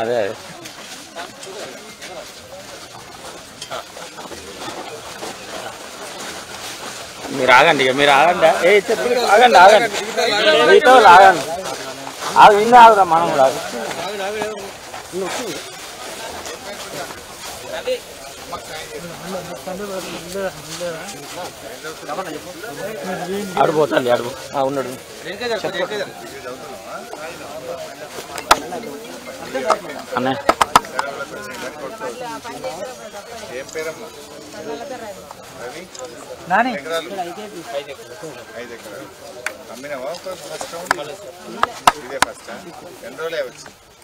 అదే. మీరు ఆగండి ఇక మీరు ఆగండి. ఏ చెప్పు ఆగండి ఆగండి. మీతో ఆగండి. ఆగు ఇంకా ఆగురా మనం కూడా ఆగు. ఆడిపోతాండి ఆడిపో. ఆ, ఉన్నాడు. అన్నయ్య. ఏం పేరమ్మా రవి నాని. ఎకరాలు ఐదు ఎకరాలు అమ్మినావా ఫస్ట్ రౌండ్ ఇదే ఫస్ట్ ఎన్ని రోజులే వచ్చి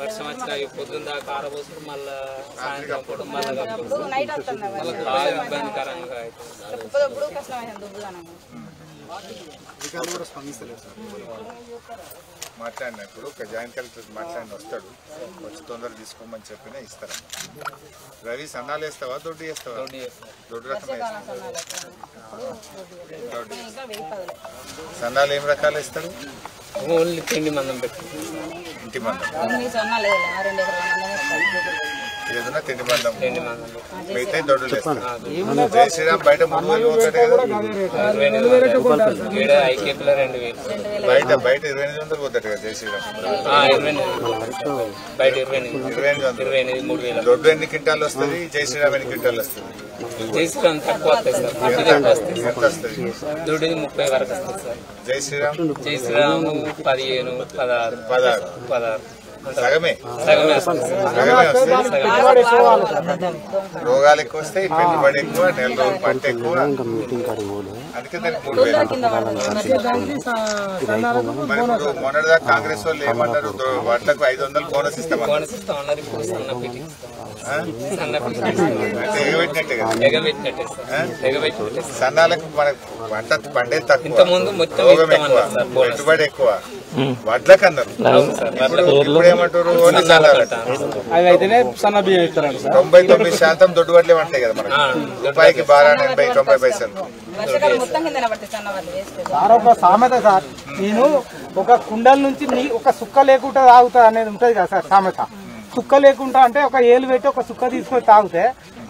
వర్షం వచ్చిన పొద్దున్న దాకా ఆరబోసుడు మళ్ళా సాయంత్రం మళ్ళా కప్పుడు. నైట్ వస్తుంది మళ్ళా బాగా ఇబ్బందికరంగా అవుతుంది. కుప్పదప్పుడు కష్టమైంది దుబ్బుగానం మాట్లాడిన ఇప్పుడు ఒక జాయింట్ కలెక్టర్ మాట్లాడిన వస్తాడు. వచ్చి తొందర తీసుకోమని చెప్పినా ఇస్తారా రవి సన్నాలు వేస్తావా? దొడ్డు వేస్తావా? దొడ్డు రకం సన్నాలు ఏం రకాలు వేస్తారు ఓన్లీ తిండి మందం పెట్టి ఇంటి మందం. ఏదైనా తిండి మందం మిగతా జై శ్రీరామ్ బయట మూడు వేలు. పోతాడు బయట బయట ఇరవై ఎనిమిది వందలు పోతాడు కదా జై శ్రీరామ్. ఆ, ఇరవై ఎనిమిది బయట ఇరవై ఎనిమిది ఇరవై ఎనిమిది వందలు. ఇరవై ఎనిమిది మూడు వేలు. దొడ్డు ఎన్ని క్వింటాలు వస్తుంది? జై శ్రీరామ్ ఎన్ని క్వింటాలు వస్తుంది? చేసుకుని తక్కువ వస్తాయి సార్. దుడ్డు దుడ్డు ముప్పై వరకు వస్తుంది సార్. జై శ్రీరామ్. జై శ్రీరాము పదిహేను పదహారు. పదహారు. పదహారు. సగమే. రోగాలు ఎక్కువ వస్తాయి పెట్టుబడి ఎక్కువ నెల రోజులు పంట ఎక్కువ. అందుకే దానికి మూడు వేలు. మరి ఇప్పుడు మొన్నటిదాకా కాంగ్రెస్ వాళ్ళు ఏమన్నారు వడ్లకు ఐదు వందలు బోనస్ ఇస్తామన్నారు. అంటే ఎగబెట్టినట్టే కదా. సన్నాలకు మనకు పంట పండే తక్కువ. రోగం ఎక్కువ. పెట్టుబడి ఎక్కువ. వడ్లకు అన్నారు ఏమంటారు? అయితేనే తొంభై తొమ్మిది శాతం దొడ్డు వడ్లే ఉంటాయి కదా మనకి. రూపాయికి బారా ఎనభై తొంభై పైసలు. సార్ ఒక సామెత సార్. నేను ఒక కుండల నుంచి నీ ఒక సుక్క లేకుండా తాగుతా అనేది ఉంటది కదా సార్ సామెత. సుక్క లేకుండా అంటే ఒక ఏలు పెట్టి ఒక సుక్క తీసుకొని తాగితే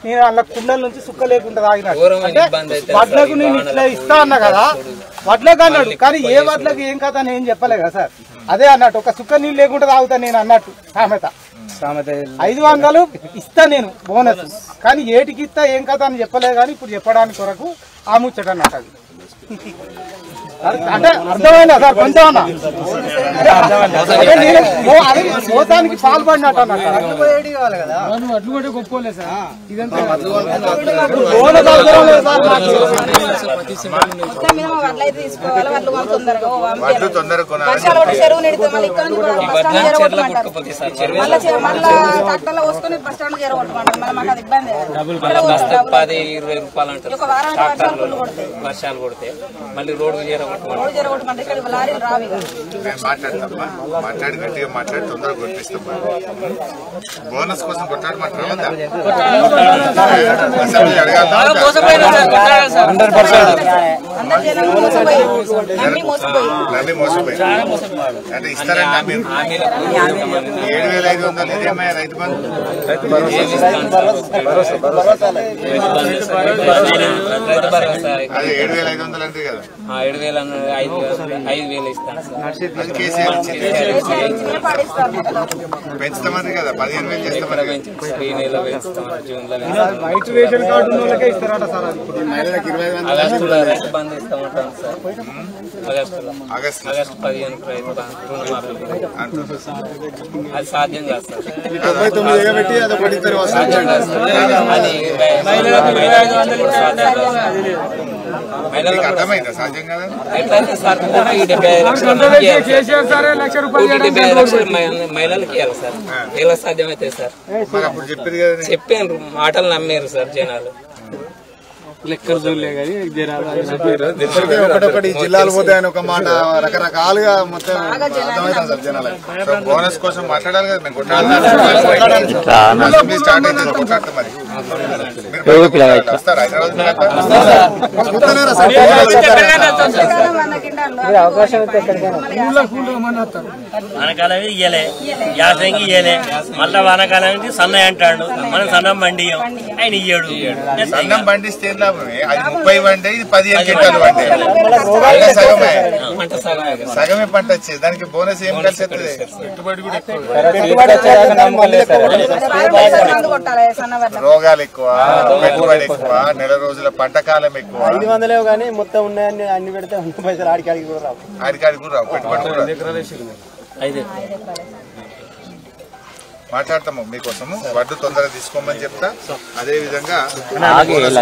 నేను అలా కుండల నుంచి సుక్క లేకుండా ఘోరమైన అంటే వడ్లకు నేను ఇట్లా ఇస్తా అన్నా కదా వడ్లకు అన్నాడు. కానీ ఏ వడ్లకు ఏం కథ అని ఏం చెప్పలే కదా సార్ అదే అన్నట్టు ఒక సుక్క నీళ్ళు లేకుండా తాగుతా నేను అన్నట్టు సామెత. సామెత ఐదు వందలు ఇస్తా నేను బోనస్. కానీ ఏటికి ఇస్తా ఏం కథ అని చెప్పలే కానీ ఇప్పుడు చెప్పడానికి కొరకు ఆ ముచ్చట అన్నట్టు అంటే అర్థమైందా సార్? కొంచెం మోసానికి పాల్పడినట్టు గొప్పలే సార్. ఇదంతా పది ఇరవై రూపాయలు అంటారు ఒక వారానికి వర్షాలు కొడితే మళ్ళీ రోడ్డు రోజు లారీలు రావు మాట్లాడి గట్టిగా మాట్లాడి తొందరగా కొట్టిస్తామ్మా బోనస్ కోసం కొట్టాడమంటారా వద్దా? అసెంబ్లీ అడగాలా. వద్దా? Hundred percent. అందరు నమ్మి నమ్మి అంటే ఇస్తారంట మీరు ఏడు వేల ఐదు వందలు ఇదేమయ్యా రైతు బంధు రైతు అదే ఏడు వేల ఐదు వందలు అంటే కదా. ఆ, ఏడు వేలు ఐదు వేలు ఐదు వేలు ఇస్తాను. పెంచుతామని కదా పదిహేను వేలు చేస్తామని ఈ నెల పెంచుతాం జూన్లో పెంచుతాం. వైట్ రేషన్ కార్డు ఉన్న వాళ్ళకే ఇస్తారట సార్ అది. ఆగస్టులో రైతు బంధు ఇస్తామంటాం సార్. ఆగస్టులో ఆగస్ట్ ఆగస్టు పదిహేను అది సాధ్యం అది మహిళలకు వేల ఐదు వందలు సార్. మహిళలకు ఇవ్వాలి ఎలా సాధ్యమైతే సార్. మరి అప్పుడు చెప్పింది కదా నేను. చెప్పాను మాటలు నమ్మారు సార్ జనాలు. ఒకటొకటి జిల్లాలు పోతే ఆయన ఒక మాట రకరకాలుగా మొత్తం బోనస్ కోసం మాట్లాడాలి కదా కొట్టాలి అయితే అవకాశం వానకాలం ఇయ్యలే. యాసంగి ఇయ్యలే. మళ్ళా వానకాలానికి సన్న అంటాడు. మనం సన్నం బండి ఇయ్యం. ఆయన ఇయ్యడు. సన్నం పండిస్తే ఏం లాభమే అది ముప్పై వండే ఇది పదిహేను వండే అంటే సగమే. పంట సగమే. పంట వచ్చేది. దానికి బోనస్ ఏం కలిసి పెట్టుబడి కూడా రోగాలు ఎక్కువ పెట్టుబడి ఎక్కువ. నెల రోజుల పంట కాలం ఎక్కువ. ఐదు వందలేవు కానీ మొత్తం ఉన్నాయని అన్ని పెడితే పైసలు ఆడికి ఆడికి ఆడికాడికి కూడా రావు పెట్టుబడి కూడా. మాట్లాడతాము మీకోసము. వడ్డు తొందరగా తీసుకోమని చెప్తా. అదే విధంగా బోనస్